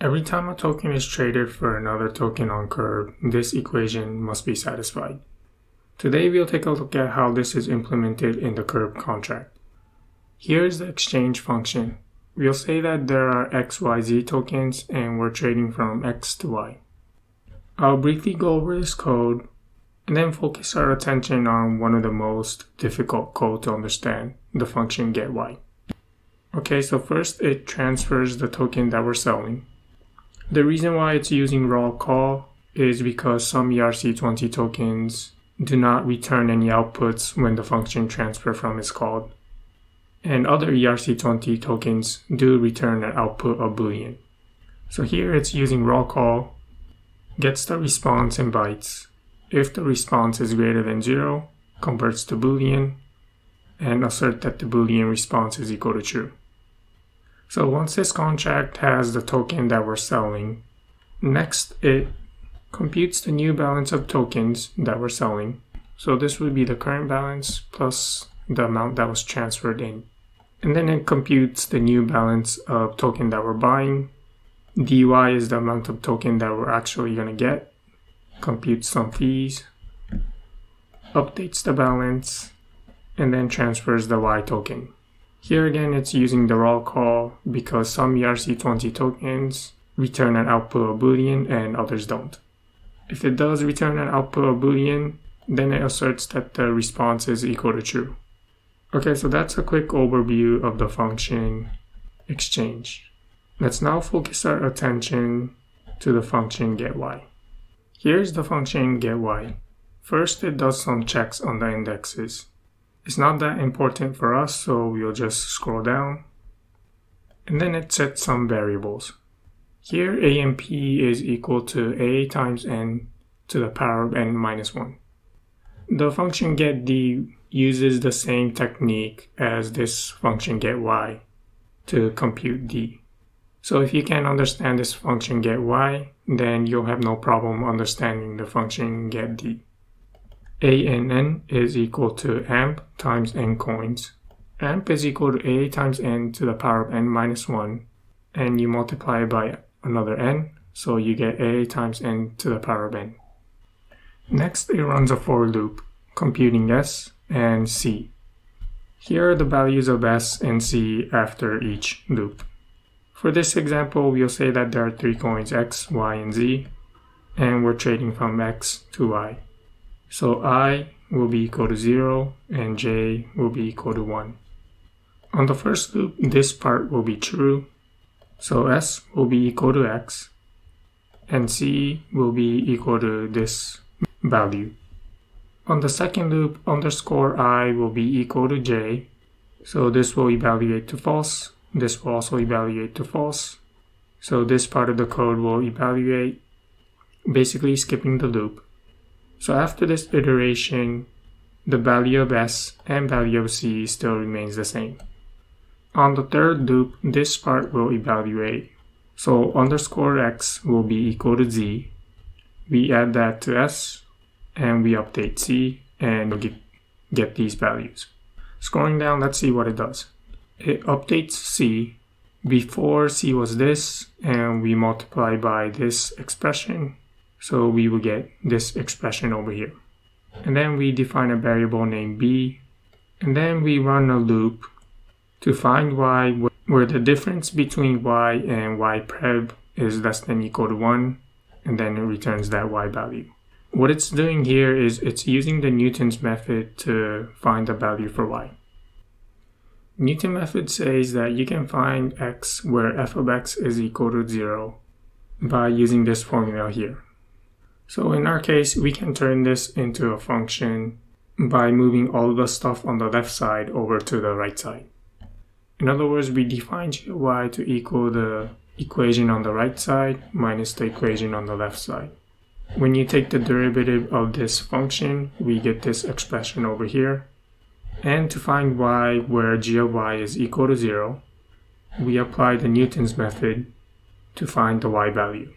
Every time a token is traded for another token on curve, this equation must be satisfied. Today we'll take a look at how this is implemented in the curve contract. Here is the exchange function. We'll say that there are XYZ tokens and we're trading from X to Y. I'll briefly go over this code and then focus our attention on one of the most difficult code to understand, the function getY. Okay, so first it transfers the token that we're selling. The reason why it's using raw call is because some ERC20 tokens do not return any outputs when the function transfer from is called and other ERC20 tokens do return an output of Boolean. So here it's using raw call, gets the response in bytes. If the response is greater than zero, converts to Boolean, and assert that the Boolean response is equal to true. So once this contract has the token that we're selling, next it computes the new balance of tokens that we're selling. So this would be the current balance plus the amount that was transferred in. And then it computes the new balance of token that we're buying. dy is the amount of token that we're actually going to get. Computes some fees. Updates the balance. And then transfers the y token. Here again, it's using the raw call because some ERC20 tokens return an output of Boolean and others don't. If it does return an output of Boolean, then it asserts that the response is equal to true. Okay, so that's a quick overview of the function exchange. Let's now focus our attention to the function getY. Here's the function getY. First, it does some checks on the indexes. It's not that important for us, so we'll just scroll down. And then it sets some variables. Here, a and p is equal to a times n to the power of n minus 1. The function getD uses the same technique as this function getY to compute d. So if you can understand this function getY, then you'll have no problem understanding the function getD. A and n is equal to amp times n coins. Amp is equal to a times n to the power of n minus 1, and you multiply by another n, so you get a times n to the power of n. Next, it runs a for loop, computing s and C. Here are the values of S and C after each loop. For this example, we'll say that there are three coins X, Y, and Z, and we're trading from X to Y. So I will be equal to 0 and J will be equal to 1. On the first loop, this part will be true, so S will be equal to X, and C will be equal to this value. On the second loop, underscore i will be equal to j. So this will evaluate to false. This will also evaluate to false. So this part of the code will evaluate, basically skipping the loop. So after this iteration, the value of s and value of c still remains the same. On the third loop, this part will evaluate. So underscore x will be equal to z. We add that to s, and we update C and get, get these values. Scrolling down, let's see what it does. It updates C. Before C was this, and we multiply by this expression, so we will get this expression over here. And then we define a variable named B, and then we run a loop to find y where the difference between y and y prev is less than equal to 1, and then it returns that y value. What it's doing here is it's using the Newton's method to find the value for y. Newton method says that you can find x where f of x is equal to 0 by using this formula here. So in our case, we can turn this into a function by moving all the stuff on the left side over to the right side. In other words, we define y to equal the equation on the right side minus the equation on the left side. When you take the derivative of this function, we get this expression over here. And to find y where g of y is equal to 0, we apply the Newton's method to find the y value.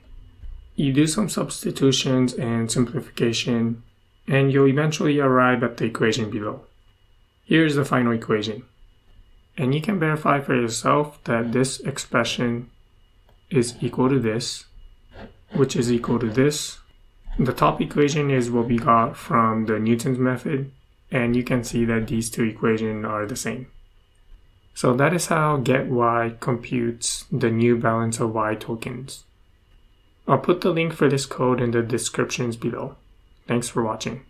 You do some substitutions and simplification, and you'll eventually arrive at the equation below. Here's the final equation. And you can verify for yourself that this expression is equal to this, which is equal to this. The top equation is what we got from the Newton's method, and you can see that these two equations are the same. So that is how get y computes the new balance of y tokens. I'll put the link for this code in the descriptions below. Thanks for watching.